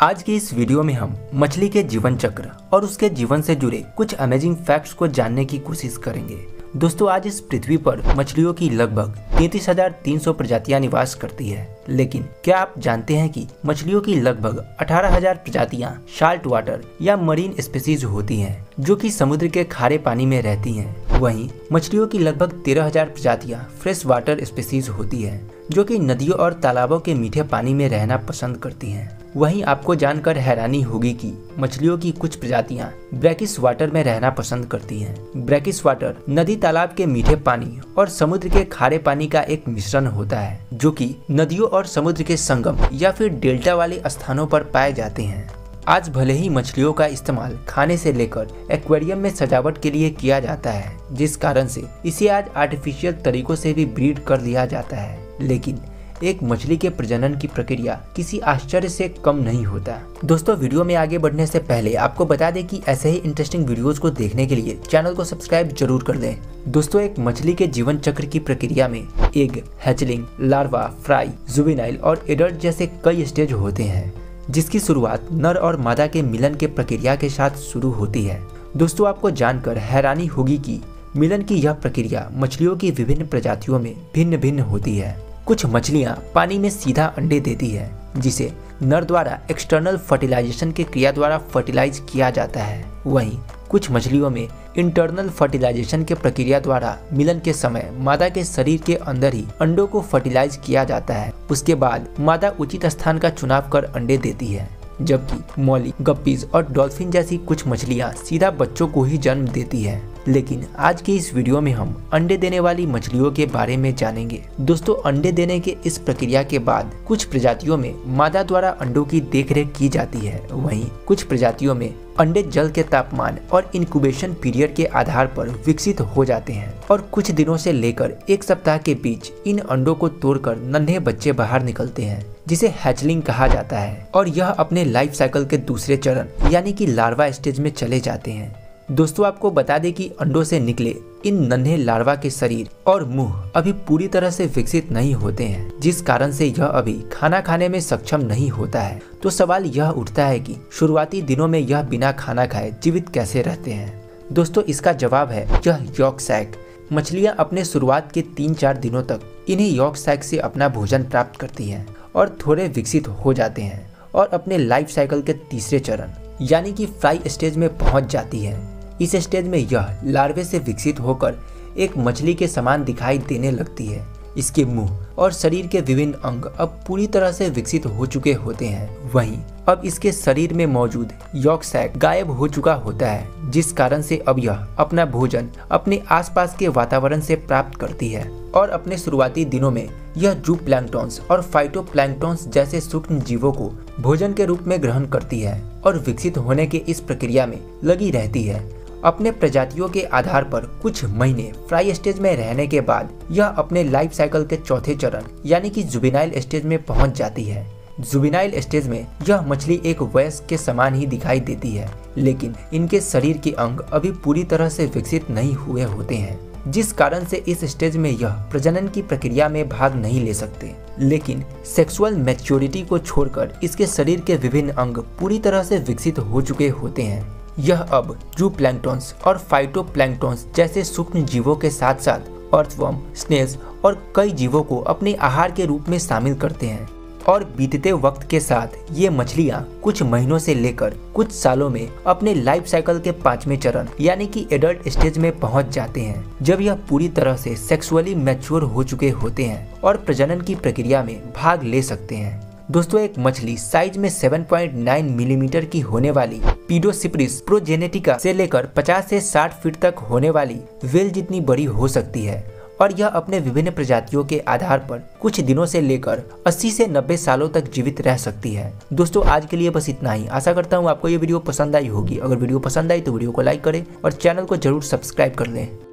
आज की इस वीडियो में हम मछली के जीवन चक्र और उसके जीवन से जुड़े कुछ अमेजिंग फैक्ट्स को जानने की कोशिश करेंगे। दोस्तों, आज इस पृथ्वी पर मछलियों की लगभग तैतीस हज़ार तीन सौ प्रजातियाँ निवास करती है। लेकिन क्या आप जानते हैं कि मछलियों की लगभग अठारह हज़ार प्रजातियाँ साल्ट वाटर या मरीन स्पीसीज होती हैं, जो कि समुद्र के खारे पानी में रहती हैं। वहीं मछलियों की लगभग तेरह हज़ार प्रजातियाँ फ्रेश वाटर स्पीसीज होती है, जो कि नदियों और तालाबों के मीठे पानी में रहना पसंद करती हैं। वहीं आपको जानकर हैरानी होगी कि मछलियों की कुछ प्रजातियाँ ब्रैकिस वाटर में रहना पसंद करती हैं। ब्रैकिस वाटर नदी तालाब के मीठे पानी और समुद्र के खारे पानी का एक मिश्रण होता है, जो कि नदियों और समुद्र के संगम या फिर डेल्टा वाले स्थानों पर पाए जाते हैं आज भले ही मछलियों का इस्तेमाल खाने से लेकर एक्वेरियम में सजावट के लिए किया जाता है, जिस कारण से इसे आज आर्टिफिशियल तरीकों से भी ब्रीड कर लिया जाता है, लेकिन एक मछली के प्रजनन की प्रक्रिया किसी आश्चर्य से कम नहीं होता। दोस्तों, वीडियो में आगे बढ़ने से पहले आपको बता दें कि ऐसे ही इंटरेस्टिंग वीडियोस को देखने के लिए चैनल को सब्सक्राइब ज़रूर कर लें दोस्तों, एक मछली के जीवन चक्र की प्रक्रिया में egg hatchling larva fry juvenile और एडल्ट जैसे कई स्टेज होते हैं, जिसकी शुरुआत नर और मादा के मिलन के प्रक्रिया के साथ शुरू होती है। दोस्तों, आपको जानकर हैरानी होगी कि मिलन की यह प्रक्रिया मछलियों की विभिन्न प्रजातियों में भिन्न भिन्न होती है। कुछ मछलियाँ पानी में सीधा अंडे देती है, जिसे नर द्वारा एक्सटर्नल फर्टिलाइजेशन के क्रिया द्वारा फर्टिलाइज किया जाता है। वहीं कुछ मछलियों में इंटरनल फर्टिलाइजेशन के प्रक्रिया द्वारा मिलन के समय मादा के शरीर के अंदर ही अंडों को फर्टिलाइज किया जाता है। उसके बाद मादा उचित स्थान का चुनाव कर अंडे देती है, जबकि मौली गप्पीज और डॉल्फिन जैसी कुछ मछलियाँ सीधा बच्चों को ही जन्म देती है। लेकिन आज के इस वीडियो में हम अंडे देने वाली मछलियों के बारे में जानेंगे। दोस्तों, अंडे देने के इस प्रक्रिया के बाद कुछ प्रजातियों में मादा द्वारा अंडों की देखरेख की जाती है। वहीं कुछ प्रजातियों में अंडे जल के तापमान और इंक्यूबेशन पीरियड के आधार पर विकसित हो जाते हैं और कुछ दिनों से लेकर एक सप्ताह के बीच इन अंडों को तोड़कर नन्हे बच्चे बाहर निकलते हैं, जिसे हैचलिंग कहा जाता है। और यह अपने लाइफ साइकिल के दूसरे चरण, यानी कि लार्वा स्टेज में चले जाते हैं। दोस्तों, आपको बता दें कि अंडों से निकले इन नन्हे लार्वा के शरीर और मुँह अभी पूरी तरह से विकसित नहीं होते हैं, जिस कारण से यह अभी खाना खाने में सक्षम नहीं होता है। तो सवाल यह उठता है कि शुरुआती दिनों में यह बिना खाना खाए जीवित कैसे रहते हैं? दोस्तों, इसका जवाब है यह यॉक सैक मछलियाँ अपने शुरुआत के तीन चार दिनों तक इन्हीं यॉक सैक से अपना भोजन प्राप्त करती हैं और थोड़े विकसित हो जाते हैं और अपने लाइफ साइकिल के तीसरे चरण, यानी कि फ्राई स्टेज में पहुँच जाती है। इस स्टेज में यह लार्वे से विकसित होकर एक मछली के समान दिखाई देने लगती है। इसके मुँह और शरीर के विभिन्न अंग अब पूरी तरह से विकसित हो चुके होते हैं। वहीं अब इसके शरीर में मौजूद यॉक सैक गायब हो चुका होता है, जिस कारण से अब यह अपना भोजन अपने आसपास के वातावरण से प्राप्त करती है और अपने शुरुआती दिनों में यह जू प्लैंक्टॉन्स और फाइटो जैसे सूक्ष्म जीवों को भोजन के रूप में ग्रहण करती है और विकसित होने के इस प्रक्रिया में लगी रहती है। अपने प्रजातियों के आधार पर कुछ महीने फ्राई स्टेज में रहने के बाद यह अपने लाइफ साइकिल के चौथे चरण, यानी कि जुबिनाइल स्टेज में पहुँच जाती है। जुबिनाइल स्टेज में यह मछली एक वयस्क के समान ही दिखाई देती है, लेकिन इनके शरीर के अंग अभी पूरी तरह से विकसित नहीं हुए होते हैं, जिस कारण से इस स्टेज में यह प्रजनन की प्रक्रिया में भाग नहीं ले सकते। लेकिन सेक्सुअल मैच्योरिटी को छोड़कर इसके शरीर के विभिन्न अंग पूरी तरह से विकसित हो चुके होते हैं। यह अब जू प्लैंक्टॉन्स और फाइटो जैसे सूक्ष्म जीवों के साथ साथ अर्थवर्म स्नेल्स और कई जीवों को अपने आहार के रूप में शामिल करते हैं और बीतते वक्त के साथ ये मछलियाँ कुछ महीनों से लेकर कुछ सालों में अपने लाइफ साइकिल के पाँचवें चरण, यानी कि एडल्ट स्टेज में पहुँच जाते हैं। जब यह पूरी तरह से सेक्सुअली मैच्योर हो चुके होते हैं और प्रजनन की प्रक्रिया में भाग ले सकते हैं। दोस्तों, एक मछली साइज़ में 7.9 मिलीमीटर mm की होने वाली पीडोसिप्रिस प्रोजेनेटिका से लेकर 50 से 60 फीट तक होने वाली वेल जितनी बड़ी हो सकती है। और यह अपने विभिन्न प्रजातियों के आधार पर कुछ दिनों से लेकर 80 से 90 सालों तक जीवित रह सकती है। दोस्तों, आज के लिए बस इतना ही। आशा करता हूँ आपको ये वीडियो पसंद आई होगी। अगर वीडियो पसंद आई तो वीडियो को लाइक करें और चैनल को ज़रूर सब्सक्राइब कर लें।